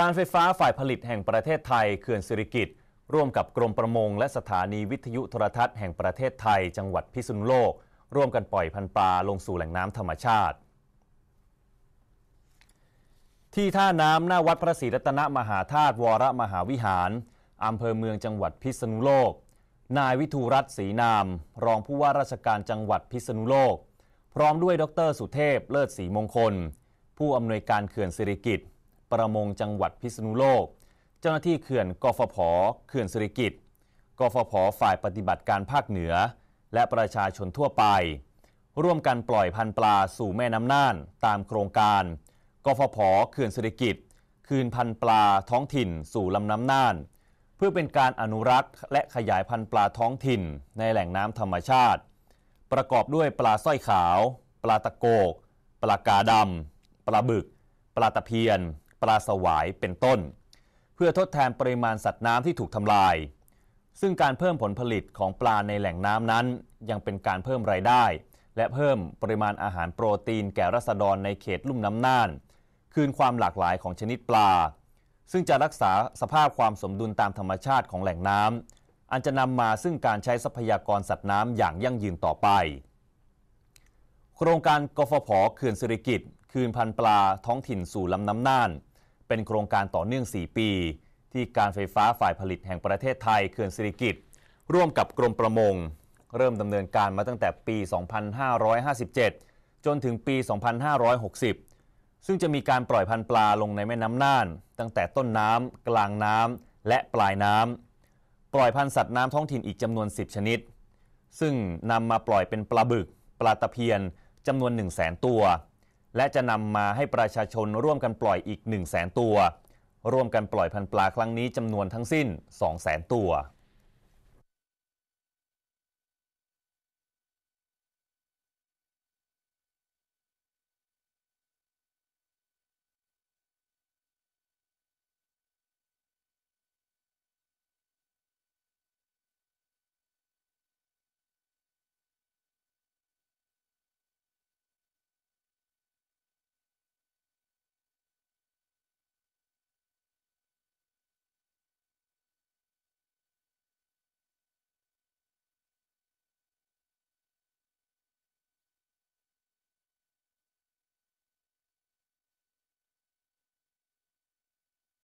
การไฟฟ้าฝ่ายผลิตแห่งประเทศไทยเขื่อนสิริกิตร่วมกับกรมประมงและสถานีวิทยุโทรทัศน์แห่งประเทศไทย จังหวัดพิษณุโลก ร่วมกันปล่อยพันปลาลงสู่แหล่งน้ำธรรมชาติ ที่ท่าน้ำหน้าวัดพระศรีรัตนมหาธาตุวรมหาวิหารอำเภอเมืองจังหวัดพิษณุโลก นายวิทูรัตน์ศรีนาม รองผู้ว่าราชการจังหวัดพิษณุโลก พร้อมด้วยดรสุเทพเลิศศรีมงคล ผู้อำนวยการเขื่อนสิริกิต ประมงจังหวัดพิษณุโลก เจ้าหน้าที่เขื่อนกฟผเขื่อนสิริกิตกฟผฝ่ายปฏิบัติการภาคเหนือ และประชาชนทั่วไป ร่วมกันปล่อยพันปลาสู่แม่น้ำน่าน ตามโครงการ กฟผเขื่อนสิริกิตคืนพันปลาท้องถิ่นสู่ลำน้ำน่าน เพื่อเป็นการอนุรักษ์ และขยายพันปลาท้องถิ่น ในแหล่งน้ำธรรมชาติ ประกอบด้วยปลาสร้อยขาว ปลาตะโกก ปลากาดำปลาบึก ปลาตะเพียน ปลาสวายเป็นต้น เพื่อทดแทนปริมาณสัตว์น้ำที่ถูกทำลาย ซึ่งการเพิ่มผลผลิตของปลาในแหล่งน้ำนั้น ยังเป็นการเพิ่มรายได้ และเพิ่มปริมาณอาหารโปรตีนแก่รัษฎรในเขตลุ่มน้ำน่าน คืนความหลากหลายของชนิดปลา ซึ่งจะรักษาสภาพความสมดุลตามธรรมชาติของแหล่งน้ำอันจะนำมาซึ่งการใช้ทรัพยากรสัตว์น้ำอย่างยั่งยืนต่อไปโครงการกฟผเขื่อนสิริกิตคืนพันปลาท้องถิ่นสู่ลำน้ำน่าน เป็นโครงการต่อเนื่อง 4 ปี ที่การไฟฟ้าฝ่ายผลิตแห่งประเทศไทยเขื่อนสิริกิตร่วมกับกรมประมง เริ่มดำเนินการมาตั้งแต่ปี 2557 จนถึงปี 2560 ซึ่งจะมีการปล่อยพันปลาลงในแม่น้ำน่าน ตั้งแต่ต้นน้ำกลางน้ำและปลายน้ำปล่อยพันธุ์สัตว์น้ำท้องถิ่นอีกจำนวน 10 ชนิด ซึ่งนำมาปล่อยเป็นปลาบึก ปลาตะเพียนจำนวน 1 0 0 0 0แสนตัว และจะนำมาให้ประชาชนร่วมกันปล่อยอีก 1 0 0 0 0แสนตัว ร่วมกันปล่อยพันปลาครั้งนี้จำนวนทั้งสิ้น 2 0 0แสนตัว